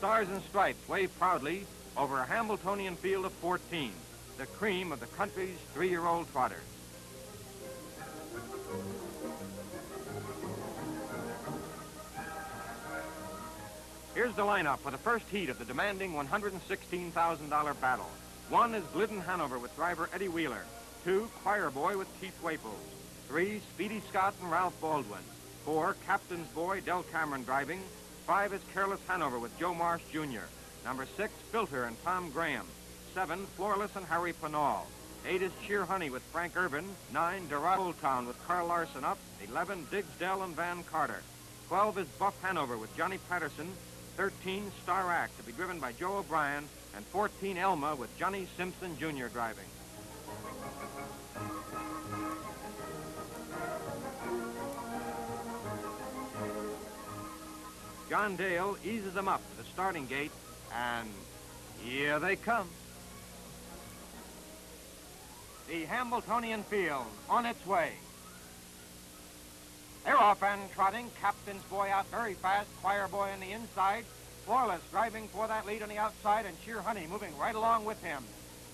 stars and stripes wave proudly over a Hambletonian field of 14, the cream of the country's three-year-old trotters. Here's the lineup for the first heat of the demanding $116,000 battle. One is Glidden Hanover with driver Eddie Wheeler. Two, Choir Boy with Keith Waples. Three, Speedy Scott and Ralph Baldwin. Four, Captain's Boy, Del Cameron driving. Five is Careless Hanover with Joe Marsh Jr. Number six, Filter and Tom Graham. Seven, Florlis and Harry Pownall. Eight is Cheer Honey with Frank Ervin. Nine, Dorado Town with Carl Larson up. Eleven, Diggs Dell and Van Carter. Twelve is Buff Hanover with Johnny Patterson. Thirteen, Star Act to be driven by Joe O'Brien. And fourteen, Elma with Johnny Simpson Jr. driving. John Dale eases them up to the starting gate, and here they come. The Hambletonian field on its way. They're off and trotting. Captain's boy out very fast. Choir boy on the inside. Florlis driving for that lead on the outside, and Cheer Honey moving right along with him.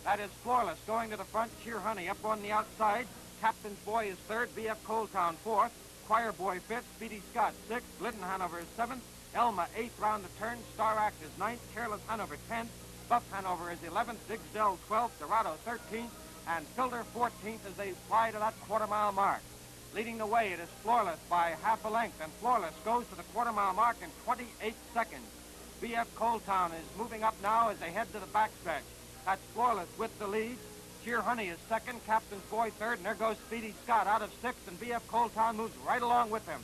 That is Florlis going to the front. Cheer Honey up on the outside. Captain's boy is third. B.F. Coaltown fourth. Choir boy fifth. Speedy Scott sixth. Glidden Hanover seventh. Elma, eighth round the turn. Star Act is ninth. Careless Hanover, tenth. Buff Hanover is eleventh. Diggsdale, twelfth. Dorado, thirteenth. And Filter, fourteenth, as they fly to that quarter mile mark. Leading the way, it is Florlis by half a length, and Florlis goes to the quarter mile mark in 28 seconds. B.F. Coaltown is moving up now as they head to the backstretch. That's Florlis with the lead. Cheer Honey is second, Captain's Boy third, and there goes Speedy Scott out of sixth, and B.F. Coaltown moves right along with him.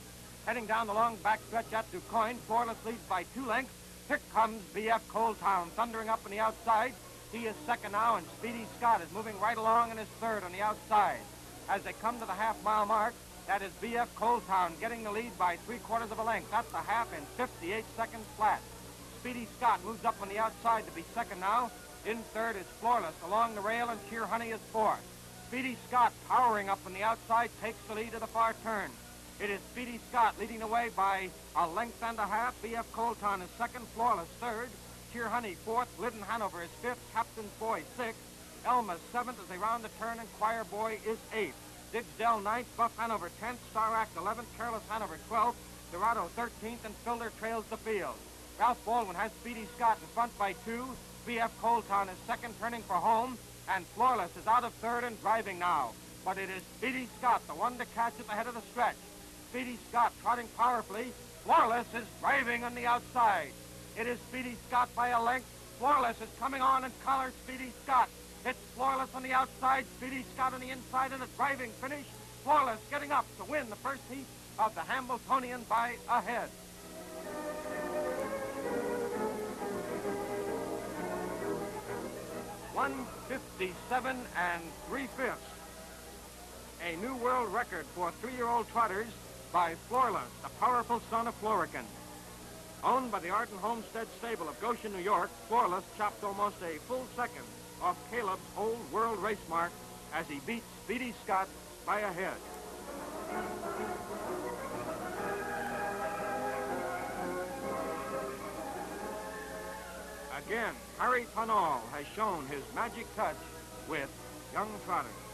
Heading down the long backstretch at DuQuoin, Florlis leads by two lengths. Here comes B.F. Coaltown, thundering up on the outside. He is second now, and Speedy Scott is moving right along and is third on the outside. As they come to the half-mile mark, that is B.F. Coaltown getting the lead by three quarters of a length. That's the half in 58 seconds flat. Speedy Scott moves up on the outside to be second now. In third is Florlis along the rail, and Cheer Honey is fourth. Speedy Scott, powering up on the outside, takes the lead to the far turn. It is Speedy Scott leading the way by a length and a half. B.F. Coaltown is second, Florlis third. Cheer Honey fourth. Glidden Hanover is fifth. Captain's Boy sixth. Elma seventh as they round the turn, and Choir Boy is eighth. Diggsdale ninth. Buff Hanover tenth. Star Act eleventh. Careless Hanover twelfth. Dorado thirteenth, and Filter trails the field. Ralph Baldwin has Speedy Scott in front by two. B.F. Coaltown is second, turning for home, and Florlis is out of third and driving now. But it is Speedy Scott, the one to catch at the head of the stretch. Speedy Scott trotting powerfully. Florlis is driving on the outside. It is Speedy Scott by a length. Florlis is coming on and collared Speedy Scott. It's Florlis on the outside, Speedy Scott on the inside, and a driving finish. Florlis getting up to win the first heat of the Hambletonian by a head. One fifty-seven and three fifths. A new world record for three-year-old trotters by Florlis, the powerful son of Florican. Owned by the Arden Homestead Stable of Goshen, New York, Florlis chopped almost a full second off Caleb's old world race mark as he beat Speedy Scott by a head. Again, Harry Pownall has shown his magic touch with young trotters.